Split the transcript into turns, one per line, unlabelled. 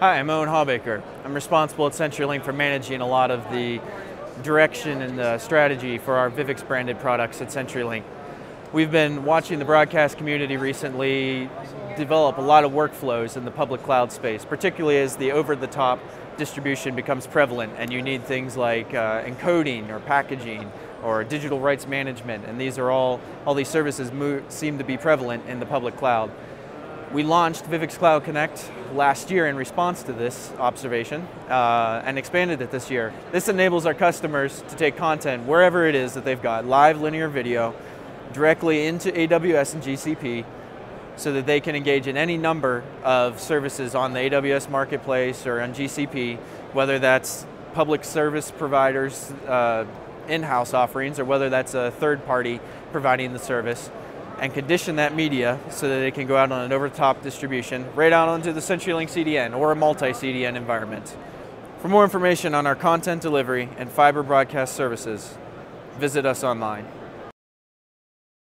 Hi, I'm Owen Hawbaker. I'm responsible at CenturyLink for managing a lot of the direction and the strategy for our Vyvx branded products at CenturyLink. We've been watching the broadcast community recently develop a lot of workflows in the public cloud space, particularly as the over-the-top distribution becomes prevalent and you need things like uh, encoding or packaging or digital rights management, and these are all, all these services seem to be prevalent in the public cloud. We launched Vyvx Cloud Connect last year in response to this observation uh, and expanded it this year. This enables our customers to take content wherever it is that they've got live linear video directly into AWS and GCP so that they can engage in any number of services on the AWS Marketplace or on GCP, whether that's public service providers, uh, in-house offerings, or whether that's a third party providing the service and condition that media so that it can go out on an over-the-top distribution right out onto the CenturyLink CDN or a multi-CDN environment. For more information on our content delivery and fiber broadcast services, visit us online.